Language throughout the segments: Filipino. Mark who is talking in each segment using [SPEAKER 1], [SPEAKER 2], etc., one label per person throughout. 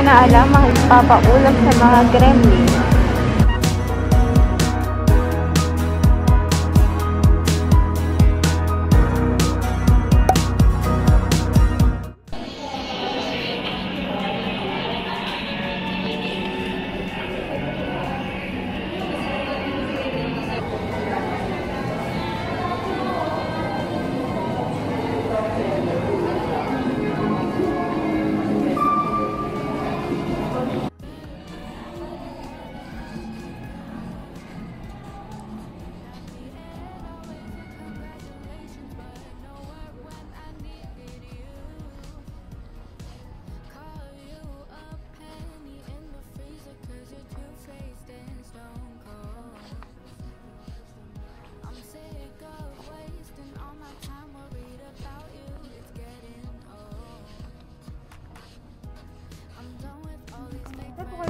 [SPEAKER 1] na alam magpapaulam sa mga gremlin.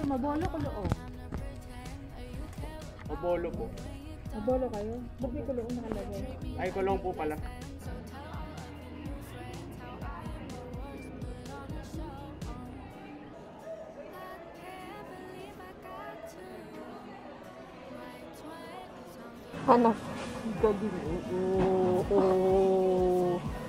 [SPEAKER 2] Kayo? Mabolo ko loo.
[SPEAKER 3] Obolo po.
[SPEAKER 2] Mabolo kayo? Ba't may kulong nakalagay?
[SPEAKER 3] Ay, kulong po pala.
[SPEAKER 1] Hanap.
[SPEAKER 2] Galing. Oo. Oo.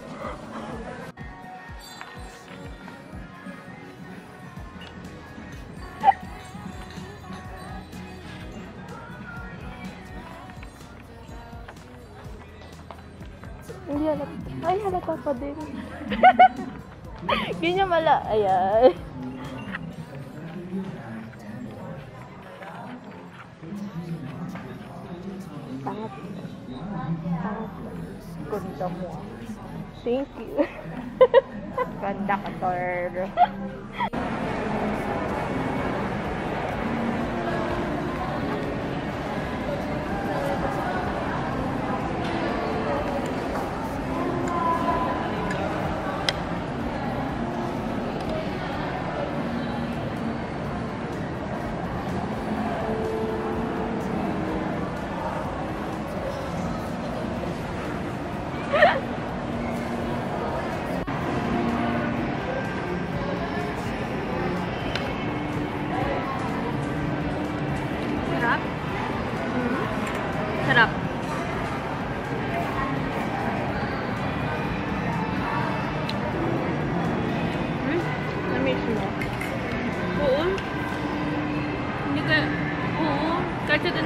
[SPEAKER 1] Halata. Pa din. Ganyan mala. Ayan. Tangat. Tangat.
[SPEAKER 2] Ganda mo.
[SPEAKER 1] Thank you.
[SPEAKER 2] Ganda ka, Tor.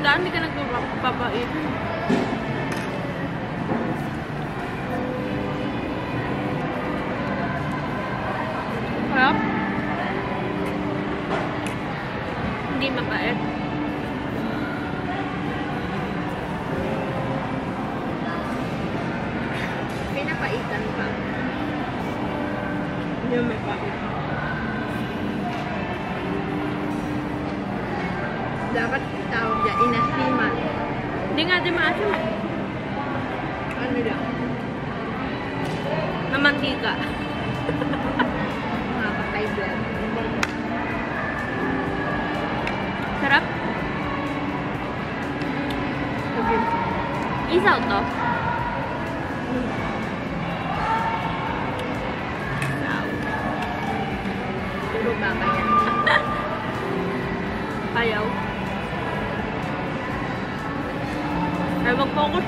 [SPEAKER 1] Tandaan, hindi ka nagpapait. Sarap? Hindi mapait. Pinapaitan pa. Hindi may pait.
[SPEAKER 4] Dapat tawag niya, inasiman.
[SPEAKER 1] Hindi nga di maasim.
[SPEAKER 4] Ano lang?
[SPEAKER 1] Na mantika.
[SPEAKER 4] Nakakatay blood.
[SPEAKER 1] Sarap?
[SPEAKER 4] Okay.
[SPEAKER 1] Isaw to? Isaw. emang fokus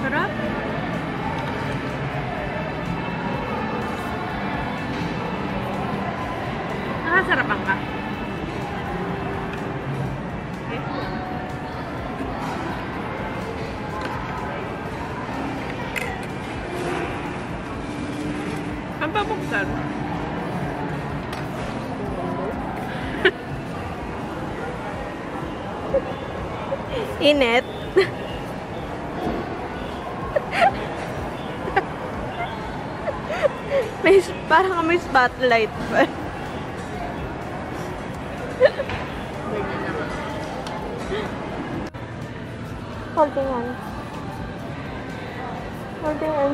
[SPEAKER 1] Serap Ah, serap angka Init. may, parang may spotlight pa.
[SPEAKER 4] Ganyan naman.
[SPEAKER 1] Holding on. Holding on.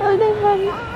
[SPEAKER 1] Holding on.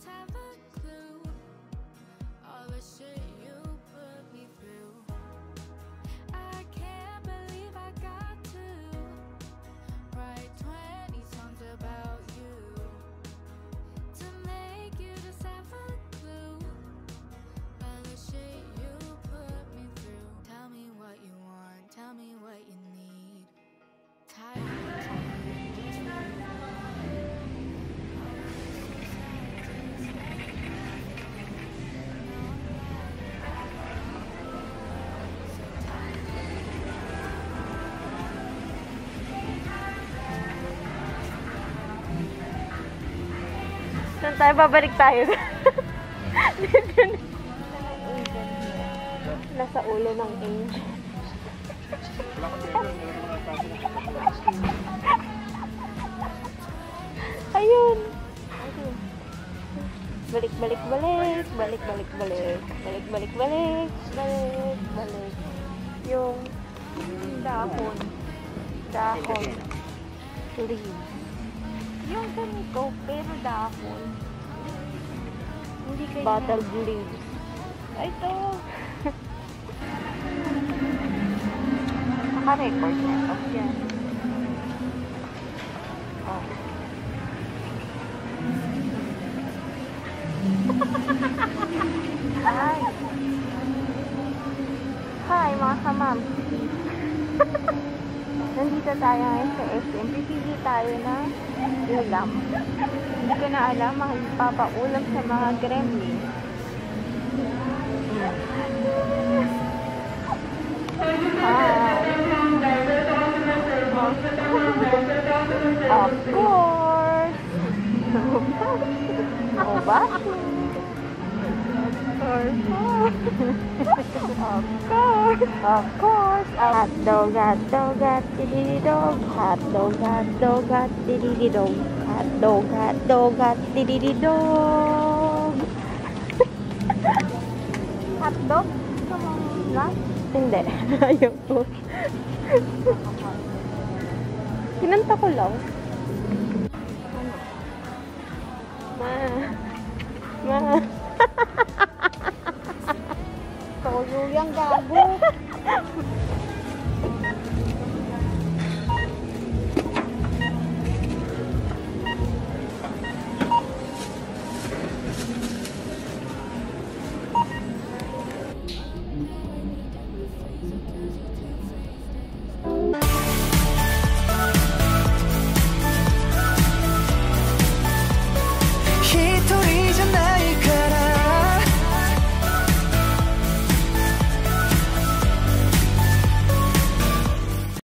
[SPEAKER 1] tayo, babalik tayo. Nasa ulo ng angel. Ayun. Balik, balik, balik. Balik, balik, balik. Balik, balik, balik. Balik, balik. Yung dahon. Dahon. Leaves. Yung ganito, pero dahon. Hindi kayo... Bottle leaves. Ay, ito. Naka-record na ito. Yan. Oh. Hi. Hi, mga kamam. Nandito tayo ngayon sa SM. Pipili tayo na ulam. Hindi ko na alam ang ipapaulam sa mga gremlin. Hi. Of course. Oh, bakit? Of course. Of course. Hot dog, hot dog, hot diddy dog. Hot dog, hot dog, hot diddy dog. Hot dog, hot dog, hot diddy dog. Hot dog? Gusto mong lunch? Hindi. Ayaw ko. Kinanta ko lang. Ma.